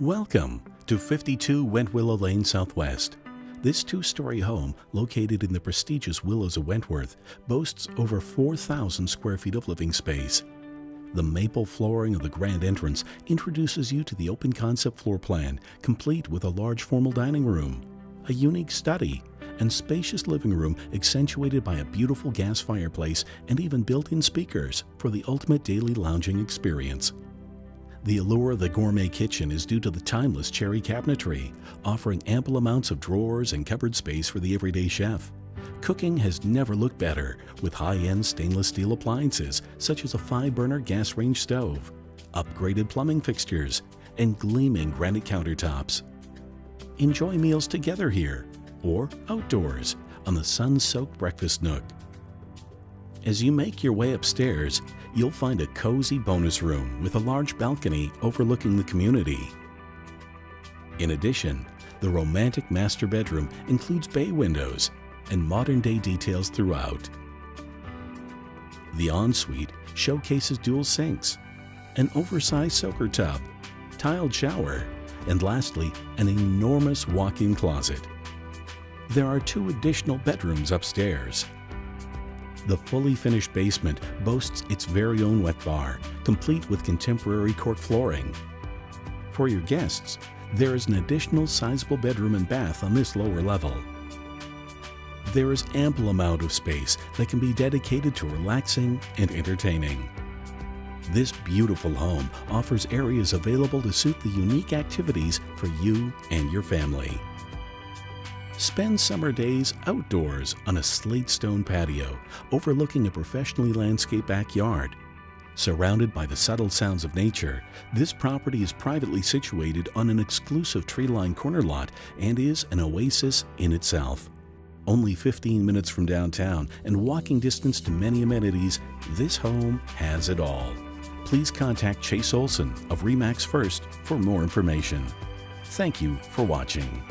Welcome to 52 Wentwillow Lane Southwest. This two story home, located in the prestigious Willows of Wentworth, boasts over 4,000 square feet of living space. The maple flooring of the grand entrance introduces you to the open concept floor plan, complete with a large formal dining room, a unique study, and spacious living room accentuated by a beautiful gas fireplace and even built in speakers for the ultimate daily lounging experience. The allure of the gourmet kitchen is due to the timeless cherry cabinetry, offering ample amounts of drawers and cupboard space for the everyday chef. Cooking has never looked better with high-end stainless steel appliances such as a five-burner gas range stove, upgraded plumbing fixtures, and gleaming granite countertops. Enjoy meals together here or outdoors on the sun-soaked breakfast nook. As you make your way upstairs, you'll find a cozy bonus room with a large balcony overlooking the community. In addition, the romantic master bedroom includes bay windows and modern-day details throughout. The ensuite showcases dual sinks, an oversized soaker tub, tiled shower, and lastly, an enormous walk-in closet. There are two additional bedrooms upstairs. The fully finished basement boasts its very own wet bar, complete with contemporary cork flooring. For your guests, there is an additional sizable bedroom and bath on this lower level. There is ample amount of space that can be dedicated to relaxing and entertaining. This beautiful home offers areas available to suit the unique activities for you and your family. Spend summer days outdoors on a slate stone patio overlooking a professionally landscaped backyard. Surrounded by the subtle sounds of nature, this property is privately situated on an exclusive tree-lined corner lot and is an oasis in itself. Only 15 minutes from downtown and walking distance to many amenities, this home has it all. Please contact Chase Olsen of REMAX First for more information. Thank you for watching.